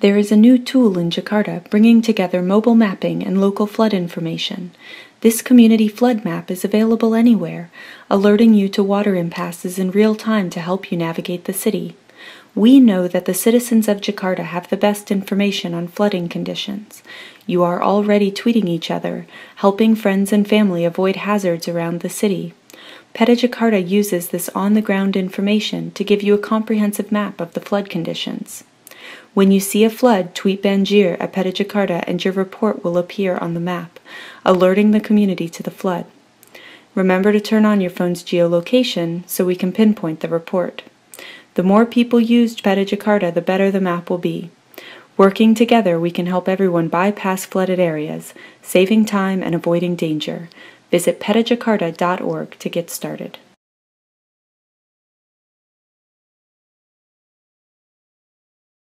There is a new tool in Jakarta bringing together mobile mapping and local flood information. This community flood map is available anywhere, alerting you to water impasses in real time to help you navigate the city. We know that the citizens of Jakarta have the best information on flooding conditions. You are already tweeting each other, helping friends and family avoid hazards around the city. Peta Jakarta uses this on the ground information to give you a comprehensive map of the flood conditions. When you see a flood, tweet Banjir at Peta Jakarta and your report will appear on the map, alerting the community to the flood. Remember to turn on your phone's geolocation so we can pinpoint the report. The more people use Peta Jakarta, the better the map will be. Working together, we can help everyone bypass flooded areas, saving time and avoiding danger. Visit petajakarta.org to get started.